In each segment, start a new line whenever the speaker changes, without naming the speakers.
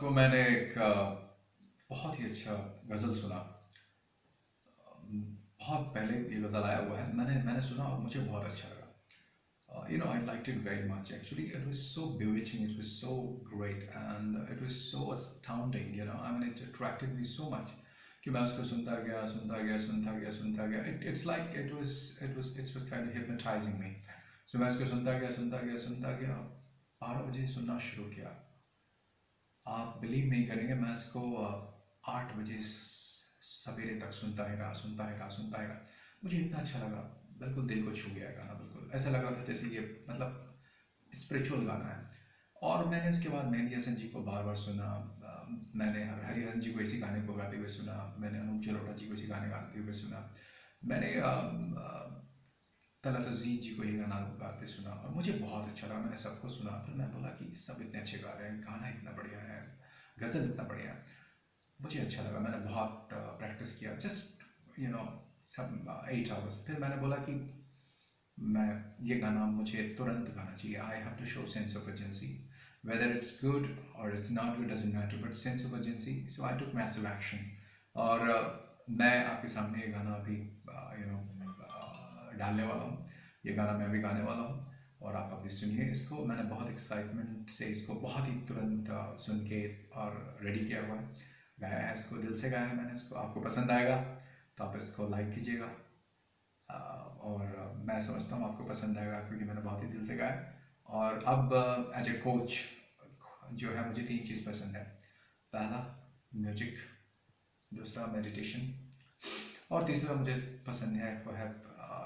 को मैंने एक बहुत ही अच्छा गज़ल सुना। बहुत पहले ये गज़ल आया हुआ है। मैंने मैंने सुना और मुझे बहुत अच्छा लगा। You know I like it very much actually it was so beautiful it was so great and it was so astounding you know I mean it attractive me so much कि मैं उसको सुनता गया सुनता गया सुनता गया सुनता गया। It's like it was it was it's was kind of hypnotizing me so मैं उसको सुनता गया सुनता गया सुनता गया। बारह बजे सुनना शुरू किया। आप बिलीव नहीं करेंगे, मैं इसको आठ बजे सवेरे तक सुनता ही रहा सुनता ही रहा सुनता ही रहा मुझे इतना अच्छा लगा, बिल्कुल दिल को छू गया गाना, बिल्कुल। ऐसा लग रहा था जैसे ये मतलब स्पिरिचुअल गाना है। और मैंने उसके बाद मेहंदी हसन जी को बार बार सुना मैंने हरिहरन जी को इसी गाने को गाते हुए सुना, मैंने अनूप जलोटा जी को इसी गाने गाते हुए सुना। मैंने तलत अज़ीज़ जी को ये गाना गाते सुना और मुझे बहुत अच्छा लगा। मैंने सबको सुना, फिर मैं बोला कि सब इतने अच्छे गा रहे हैं, गाना इतना बढ़िया है, गज़ल इतना बढ़िया है। मुझे अच्छा लगा, मैंने बहुत प्रैक्टिस किया। जस्ट यू नो सब एट आवर्स फिर मैंने बोला कि मैं, ये गाना मुझे तुरंत गाना चाहिए। I have to show sense of urgency whether it's good or it's not good doesn't matter, but sense of urgency so I took massive action और मैं आपके सामने ये गाना अभी डालने वाला हूँ। ये गाना मैं अभी गाने वाला हूँ और आप अभी सुनिए इसको। मैंने बहुत एक्साइटमेंट से इसको बहुत ही तुरंत सुन के और रेडी किया हुआ है। गाया है इसको, दिल से गाया है मैंने इसको। आपको पसंद आएगा तो आप इसको लाइक कीजिएगा। और मैं समझता हूँ आपको पसंद आएगा क्योंकि मैंने बहुत ही दिल से गाया और अब एज ए कोच जो है मुझे तीन चीज़ पसंद है। पहला म्यूज़िक दूसरा मेडिटेशन और तीसरा मुझे पसंद है, वो है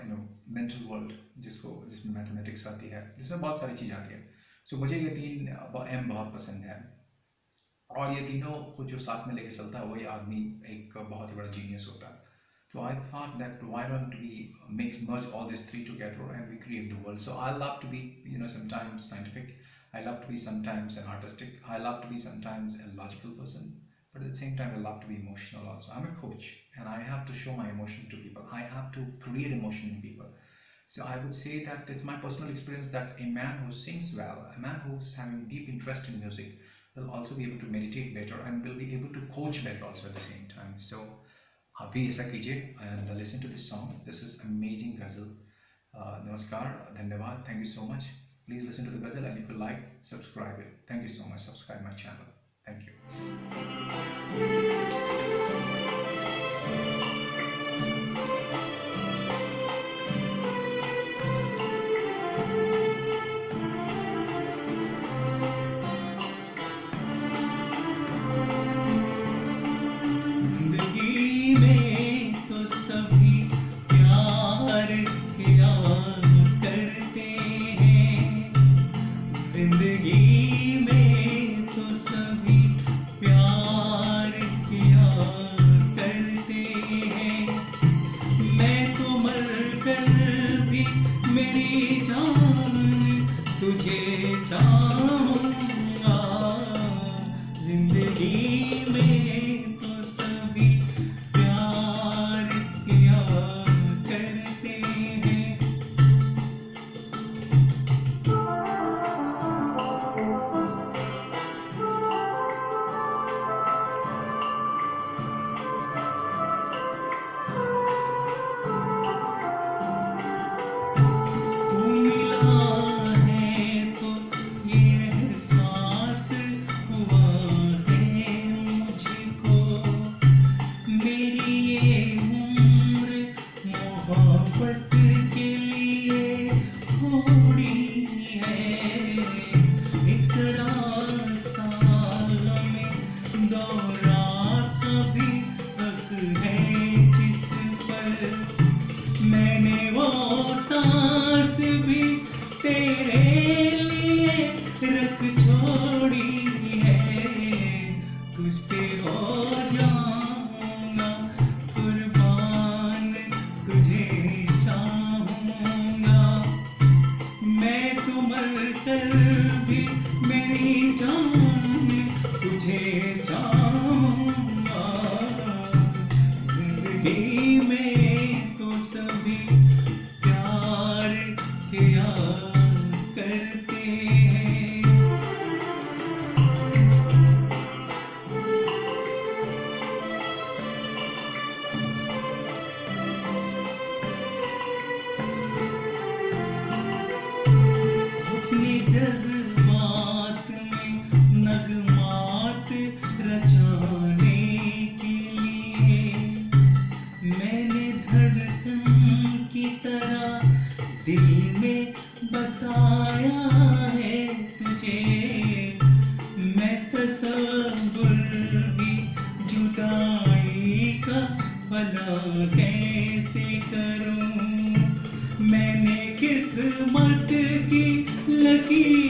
यू नो मेंटल वर्ल्ड जिसको, जिसमें मैथमेटिक्स आती है, जिसमें बहुत सारी चीज़ें आती है। सो मुझे ये तीन एम बहुत पसंद है। और ये तीनों को जो साथ में लेकर चलता है, वही आदमी एक बहुत बड़ा जीनियस होता है। तो I thought that why don't we makes merge all this three together and we create the world so I love to be you know sometimes scientific I love to be sometimes an artistic I love to be sometimes an logical person But at the same time, I love to be emotional also. I'm a coach and I have to show my emotion to people. I have to create emotion in people. So I would say that it's my personal experience that a man who sings well, a man who's having deep interest in music, will also be able to meditate better and will be able to coach better also at the same time. So आप भी ऐसा कीजिए and listen to this song this is amazing ghazal नमस्कार धन्यवाद
thank you so much please listen to the ghazal and if you like subscribe it thank you so much subscribe my channel Thank you सांस भी तेरे बुलबुल जुदाई का भला कैसे करूँ? मैंने किस्मत की लकीर